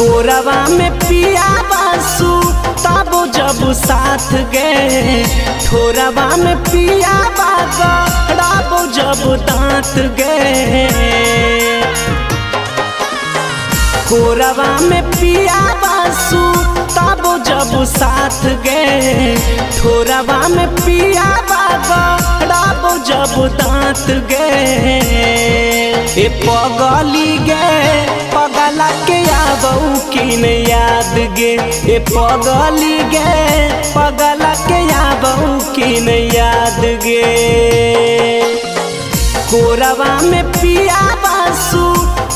कोरवा में पिया बासु, तब जब साथ गए। ठोरवा में पिया बागड़ाबो जब दांत गए। कोरवा में पिया बासु, तब जब साथ गए। ठोरवा में पिया बागड़ाबो जब दांत गए। ए पगली गे पगला के किन याद गे, ए पगली गे, पगल के आबऊ किन याद गे। कोरवा में पिया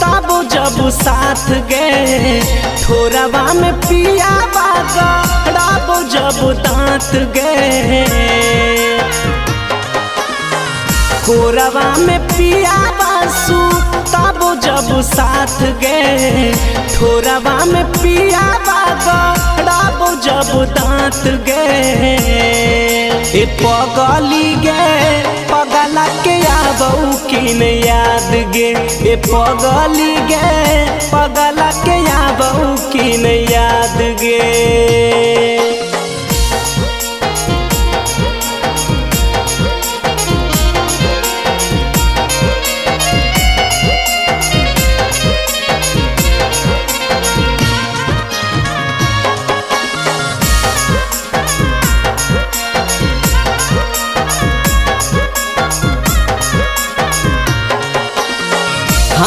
तब जब साथ गए ठोरवा में पिया बागड़ाबो जब दांत गए कोरवा में पिया जब साथ गए ठोरवा में पिया बागड़ाबो जब दांत गए। ए पगली गे पगला के आबऊ किन याद गे। ए पगली गे पगला के आबऊ किन याद गे।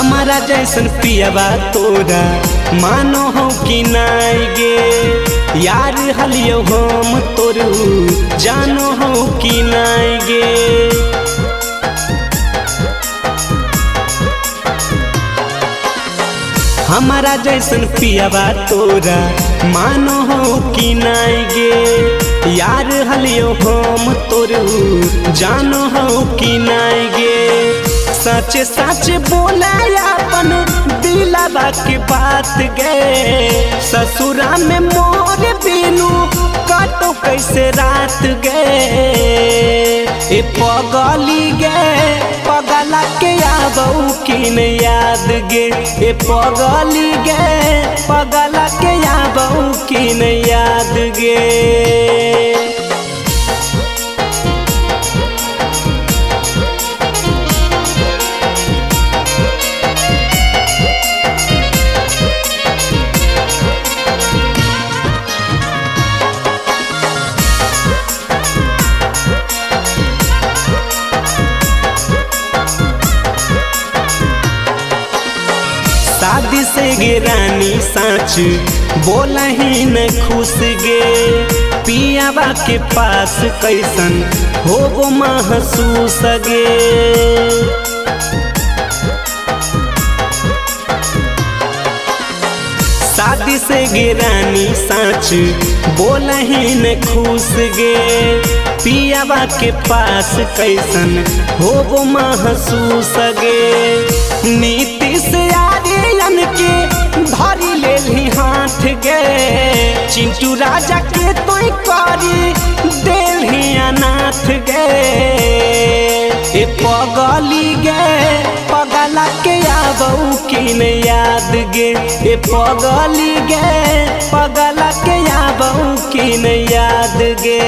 हमारा जैसन पियबा तोरा मानो हो कि नाई गे। यार हलियो हम तोरू, जानो हो कि नाई गे। हमारा जैसन पियबा तोरा मानो हो कि नाई गे। यार हलियो हम तोरू, जानो हो कि नाई गे। सच सच बोला अपन दिलावा के बात गए ससुरा में मोर बिनु काटो कैसे रात गए पगली गे, पगला के आबऊ किन याद गे। ए पगली गे, पगला के आबऊ किन याद गे। से गे रानी साँच। बोला ही न खुश गे। पियाबा के पास कैसन हो वो महसूस गे। शादी से गे रानी साँच। बोला ही न खुश गे। पियाबा के पास कैसन हो वो महसूस गे। नीति से राजा के तो करी दिल ही अनाथ गे पगली गे पगला के आबऊ किन याद गे। ए पगली गे पगला के आबऊ किन याद गे।